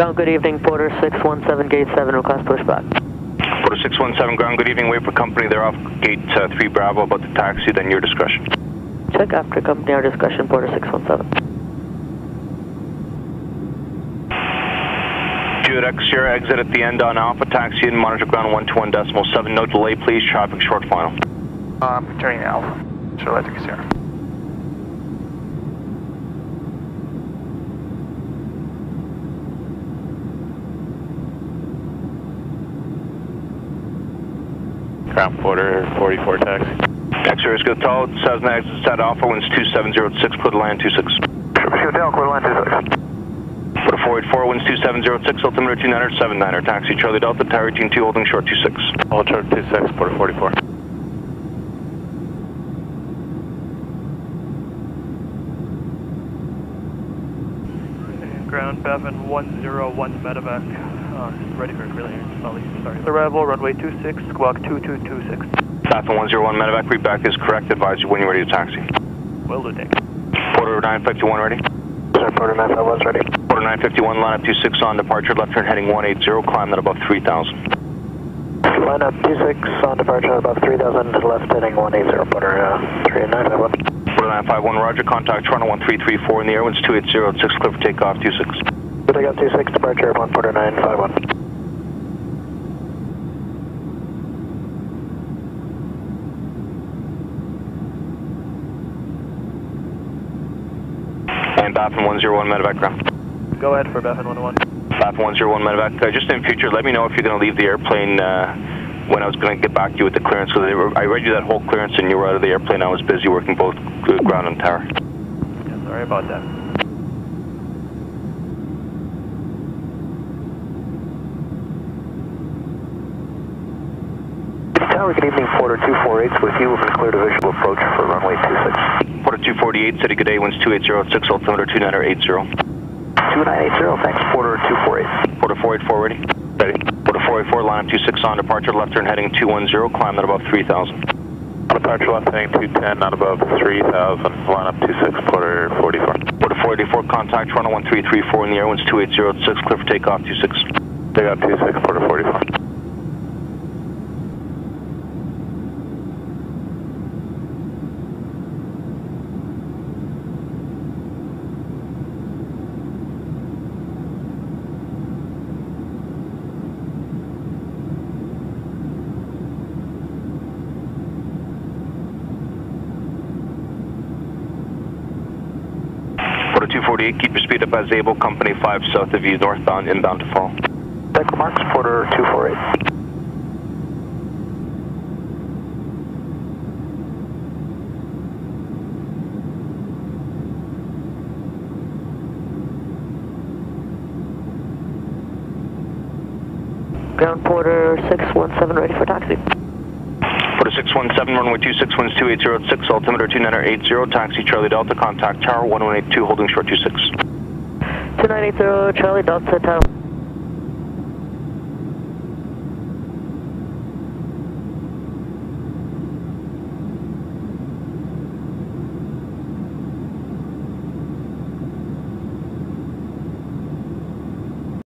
Ground, good evening, Porter 617, gate 7, request pushback. Porter 617 ground, good evening. Wait for company. They're off gate uh, 3 Bravo about the taxi, then your discretion. Check after company our discretion, Porter 617. Jude X Sierra, exit at the end on Alpha, taxi in, monitor ground 121 decimal 7. No delay, please. Traffic short final. Um, returning to Alpha. Charlotte Sierra. Ground Porter 44 taxi. X Sierra is good. Tall, Cessna exits at Alpha, winds 2706, clear to land 26. Hotel, clear line 26. Porter 484, winds 2706, altimeter 2979er, taxi Charlie Delta, Tower 18 2, holding short 26. Hold short 26, Porter 44. Ground Bevan 101 medevac. Uh, ready for clearance. Sorry. Arrival runway 26, squawk 2226. Baffin 101 medevac, readback is correct. Advise you when you're ready to taxi. Will do, thank Porter 951 ready. Sir, Porter 951 ready. Porter 951, line up 26 on departure, left turn heading 180, climb at above 3000. Line up 26 on departure above 3000, left heading 180, Porter uh, 3951. Porter 951, roger, contact Toronto 1334 in the air, winds 2806, clear for takeoff 26. Good, I got 26, departure 1 Porter 951. And Baffin 101 medevac ground. Go ahead for Bevan 101. Baffin 101 medevac, uh, just in future, let me know if you're going to leave the airplane uh, when I was going to get back to you with the clearance, because I read you that whole clearance and you were out of the airplane. I was busy working both ground and tower. Yeah, sorry about that. Tower, good evening, Porter 248 with you. We've been cleared a visual approach for runway 26. Porter 248, City, good day, winds 2806, altimeter 2980. 2980, thanks, Porter 248. Porter 484 ready? Ready. Porter 484, line up 26 on departure, left turn heading 210, climb at above 3000. On departure left heading 210, not above 3000. Line up 26, Porter 44. Porter 484, contact Toronto 1334 in the air, winds 2806, clear for takeoff 26. They got 26, Porter 44. Porter 248, keep your speed up as able, company 5 south of you, northbound, inbound to fall. Deck marks, Porter 248. Ground, Porter 617, ready for taxi. Porter 617, runway 26, winds 2806, altimeter 2980, taxi Charlie Delta, contact tower 1182, holding short 26. 2980, Charlie Delta, Tower